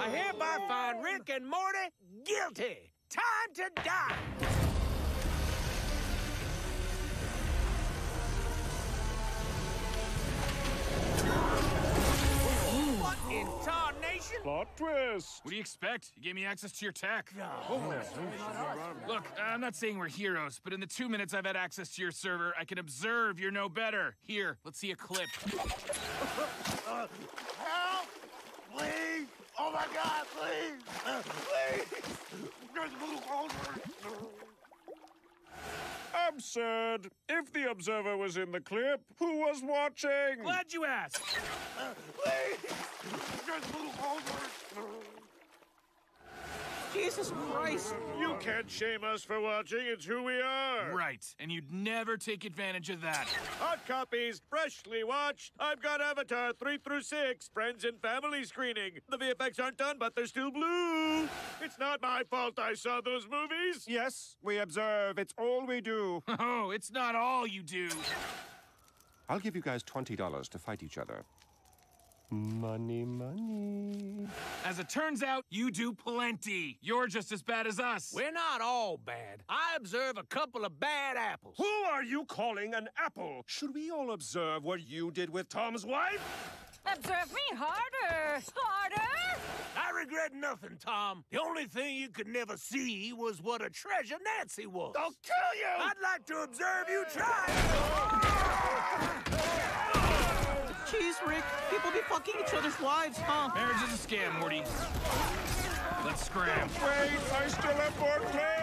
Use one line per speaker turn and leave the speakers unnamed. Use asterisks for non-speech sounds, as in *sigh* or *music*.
I hereby find Rick and Morty guilty. Time to die. What in tarnation?
Plot twist.
What do you expect? You gave me access to your tech. Oh, Look, I'm not saying we're heroes, but in the two minutes I've had access to your server, I can observe you're no better. Here, let's see a clip. *laughs*
Help! Please! My God, please! Please! Just move over!
Absurd. If the observer was in the clip, who was watching?
Glad you asked.
Please! Just move over!
Jesus Christ.
You can't shame us for watching. It's who we are.
Right, and you'd never take advantage of that.
Hot copies, freshly watched. I've got Avatar 3 through 6, friends and family screening. The VFX aren't done, but they're still blue. It's not my fault I saw those movies.
Yes, we observe. It's all we do. *laughs*
Oh, it's not all you do.
I'll give you guys $20 to fight each other. Money, money.
As it turns out, you do plenty. You're just as bad as us.
We're not all bad. I observe a couple of bad apples.
Who are you calling an apple? Should we all observe what you did with Tom's wife?
Observe me harder! Harder!
I regret nothing, Tom. The only thing you could never see was what a treasure Nancy was.
I'll kill you!
I'd like to observe you try.
Jeez, Rick, people be fucking each other's wives, huh?
Marriage is a scam, Morty. Let's scram.
Wait, I still have more clips!